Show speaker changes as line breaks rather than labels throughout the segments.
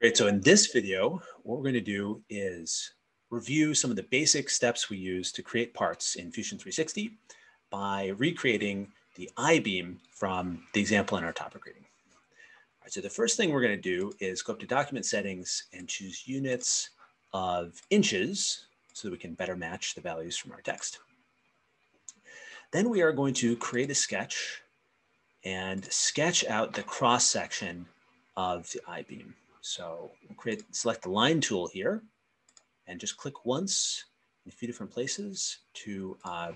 Great, so in this video, what we're gonna do is review some of the basic steps we use to create parts in Fusion 360 by recreating the I-beam from the example in our topic reading. All right, so the first thing we're gonna do is go up to document settings and choose units of inches so that we can better match the values from our text. Then we are going to create a sketch and sketch out the cross section of the I-beam. So we'll create, select the line tool here and just click once in a few different places to uh,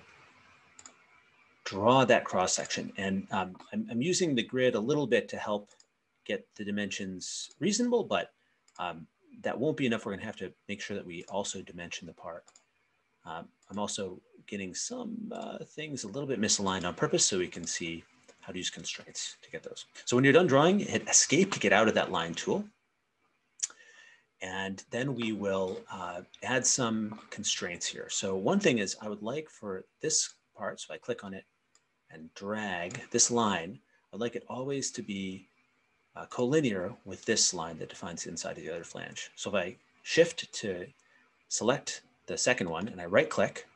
draw that cross section. And um, I'm, I'm, using the grid a little bit to help get the dimensions reasonable, but um, that won't be enough. We're gonna have to make sure that we also dimension the part. Um, I'm also getting some uh, things a little bit misaligned on purpose so we can see how to use constraints to get those. So when you're done drawing, hit escape to get out of that line tool. And then we will uh, add some constraints here. So one thing is I would like for this part, so I click on it and drag this line, I'd like it always to be uh, collinear with this line that defines the inside of the other flange. So if I shift to select the second one and I right click,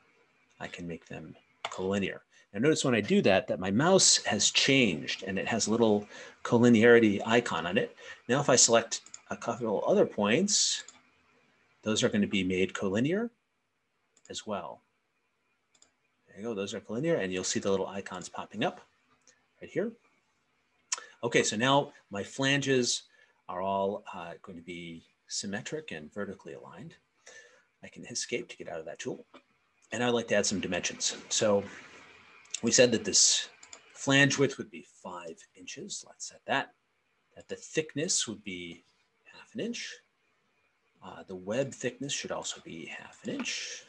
I can make them collinear. Now notice when I do that, that my mouse has changed and it has a little collinearity icon on it. Now if I select a couple other points, those are going to be made collinear as well. There you go, those are collinear and you'll see the little icons popping up right here. Okay, so now my flanges are all uh, going to be symmetric and vertically aligned. I can escape to get out of that tool. And I'd like to add some dimensions. So we said that this flange width would be five inches. Let's set that. That the thickness would be half an inch. Uh, the web thickness should also be half an inch.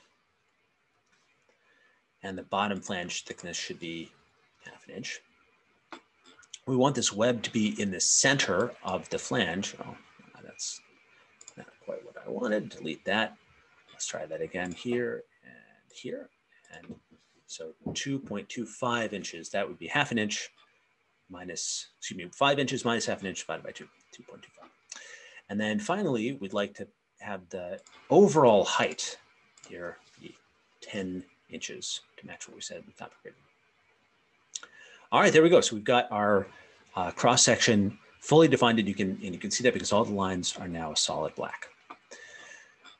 And the bottom flange thickness should be half an inch. We want this web to be in the center of the flange. Oh, that's not quite what I wanted. Delete that. Let's try that again here and here. And so 2.25 inches, that would be half an inch minus, excuse me, five inches minus half an inch divided by two, 2.25. And then finally, we'd like to have the overall height here be 10 inches to match what we said in the. All right, there we go. So we've got our uh, cross section fully defined and you can, and you can see that because all the lines are now a solid black.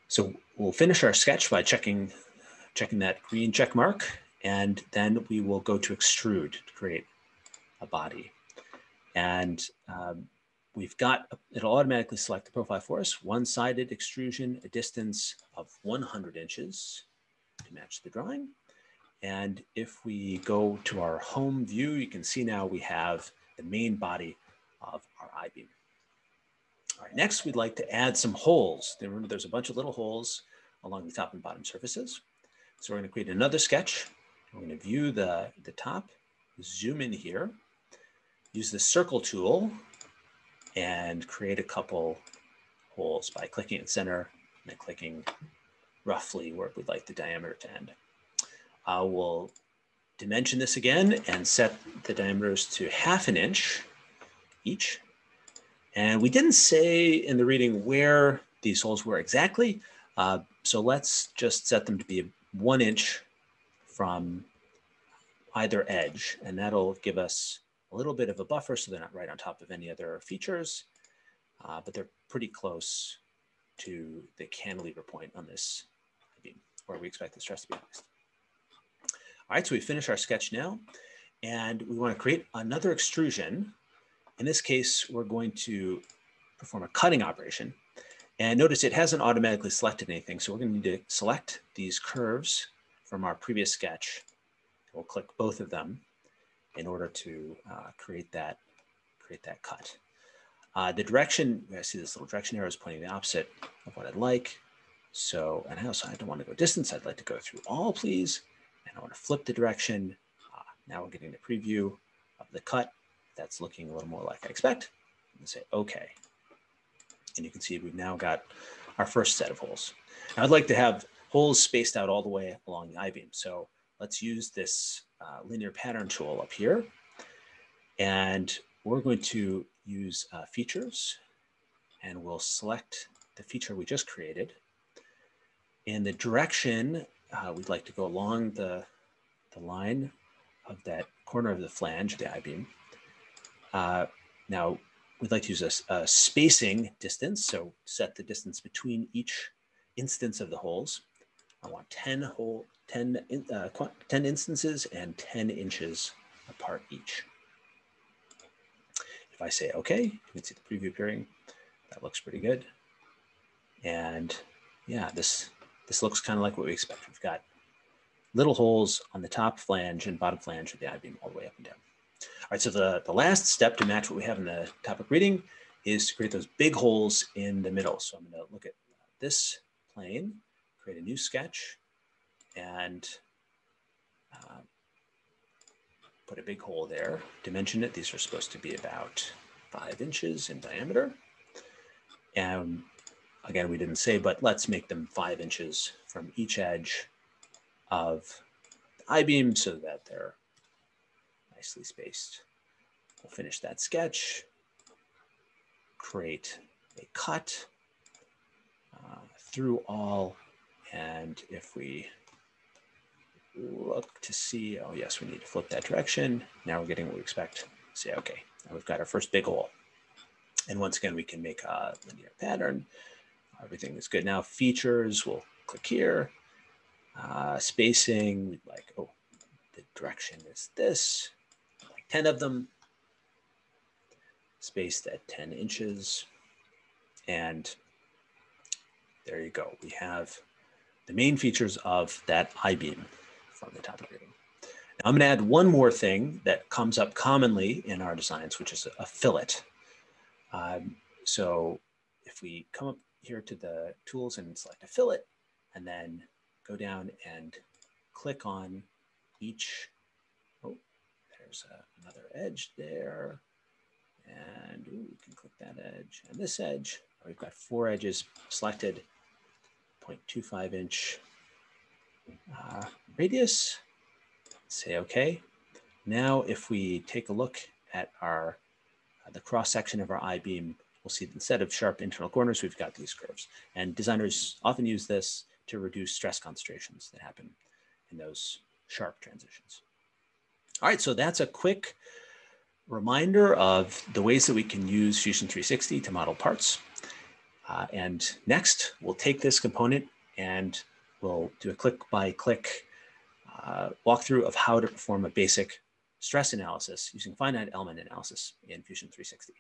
So we'll finish our sketch by checking, checking that green check mark and then we will go to extrude to create a body. And um, we've got, it'll automatically select the profile for us, one-sided extrusion, a distance of 100 inches to match the drawing. And if we go to our home view, you can see now we have the main body of our I-beam. All right, next we'd like to add some holes. Remember there's a bunch of little holes along the top and bottom surfaces. So we're gonna create another sketch going to view the, the top, zoom in here, use the circle tool and create a couple holes by clicking at center and then clicking roughly where we'd like the diameter to end. I will dimension this again and set the diameters to half an inch each. And we didn't say in the reading where these holes were exactly. Uh, so let's just set them to be one inch from either edge, and that'll give us a little bit of a buffer so they're not right on top of any other features, uh, but they're pretty close to the cantilever point on this beam, where we expect the stress to be highest. All right, so we finish our sketch now, and we want to create another extrusion. In this case, we're going to perform a cutting operation. And notice it hasn't automatically selected anything, so we're going to need to select these curves from our previous sketch. We'll click both of them in order to uh, create that create that cut. Uh, the direction, I see this little direction arrow is pointing the opposite of what I'd like. So, and I also I don't want to go distance. I'd like to go through all, please. And I want to flip the direction. Uh, now we're getting the preview of the cut. That's looking a little more like I expect. And say, okay. And you can see we've now got our first set of holes. I'd like to have holes spaced out all the way along the I-beam. So let's use this uh, linear pattern tool up here. And we're going to use uh, features and we'll select the feature we just created. In the direction, uh, we'd like to go along the, the line of that corner of the flange, the I-beam. Uh, now, we'd like to use a, a, spacing distance. So set the distance between each instance of the holes. I want 10 hole, 10, uh, 10 instances and 10 inches apart each. If I say okay, you can see the preview appearing. That looks pretty good. And yeah, this, this looks kind of like what we expect. We've got little holes on the top flange and bottom flange of the I-beam all the way up and down. All right, so the, the last step to match what we have in the topic reading is to create those big holes in the middle. So I'm gonna look at this plane, create a new sketch, and uh, put a big hole there. Dimension it, these are supposed to be about five inches in diameter. And again, we didn't say, but let's make them five inches from each edge of the I-beam so that they're nicely spaced. We'll finish that sketch, create a cut uh, through all, and if we look to see, oh yes, we need to flip that direction. Now we're getting what we expect. Say, okay, now we've got our first big hole. And once again, we can make a linear pattern. Everything is good. Now features, we'll click here. Uh, spacing, like, oh, the direction is this. 10 of them spaced at 10 inches. And there you go. We have the main features of that I-beam from the topic reading. Now I'm going to add one more thing that comes up commonly in our designs, which is a fillet. Um, so if we come up here to the tools and select a fillet, and then go down and click on each oh, there's uh, another edge there. And ooh, we can click that edge and this edge. We've got four edges selected, 0.25 inch uh, radius. Say okay. Now, if we take a look at our uh, the cross section of our I-beam, we'll see instead of sharp internal corners, we've got these curves. And designers often use this to reduce stress concentrations that happen in those sharp transitions. All right, so that's a quick reminder of the ways that we can use Fusion 360 to model parts. Uh, and next, we'll take this component and we'll do a click by click uh, walkthrough of how to perform a basic stress analysis using finite element analysis in Fusion 360.